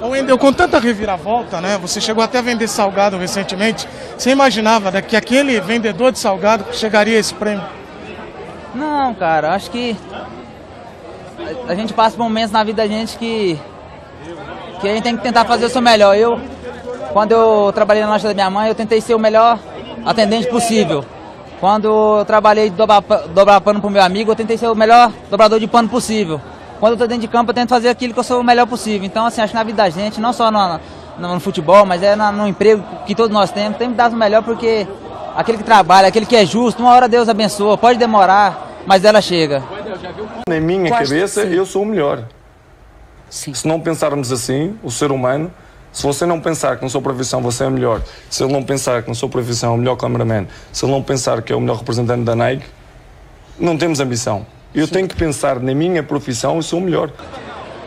Ô Wendel, com tanta reviravolta, né? Você chegou até a vender salgado recentemente. Você imaginava né, que aquele vendedor de salgado chegaria a esse prêmio? Não, cara, acho que a gente passa momentos na vida da gente que, que a gente tem que tentar fazer o seu melhor. Eu, quando eu trabalhei na loja da minha mãe, eu tentei ser o melhor atendente possível. Quando eu trabalhei de dobrar, dobrar pano pro meu amigo, eu tentei ser o melhor dobrador de pano possível. Quando eu tô dentro de campo, eu tento fazer aquilo que eu sou o melhor possível. Então, assim, acho que na vida da gente, não só no, no, no futebol, mas é no, no, emprego que todos nós temos, tem que dar o melhor porque aquele que trabalha, aquele que é justo, uma hora Deus abençoa, pode demorar, mas ela chega. Na minha Quase cabeça, sim. eu sou o melhor. Sim. Se não pensarmos assim, o ser humano, se você não pensar que na sua profissão você é o melhor, se ele não pensar que na sua profissão é o melhor cameraman, se ele não pensar que é o melhor representante da Nike, não temos ambição. Eu Sim. tenho que pensar na minha profissão e sou o melhor.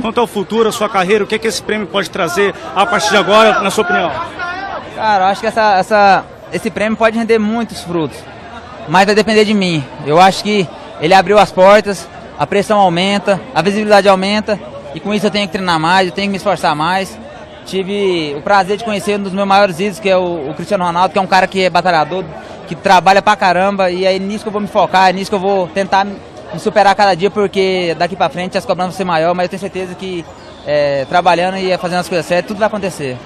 Quanto ao futuro, a sua carreira, o que, é que esse prêmio pode trazer a partir de agora, na sua opinião? Cara, eu acho que essa, essa, esse prêmio pode render muitos frutos, mas vai depender de mim. Eu acho que ele abriu as portas, a pressão aumenta, a visibilidade aumenta, e com isso eu tenho que treinar mais, eu tenho que me esforçar mais. Tive o prazer de conhecer um dos meus maiores ídolos, que é o, o Cristiano Ronaldo, que é um cara que é batalhador, que trabalha pra caramba, e é nisso que eu vou me focar, é nisso que eu vou tentar me superar cada dia, porque daqui para frente as cobranças vão ser maior, mas eu tenho certeza que é, trabalhando e fazendo as coisas certas, tudo vai acontecer.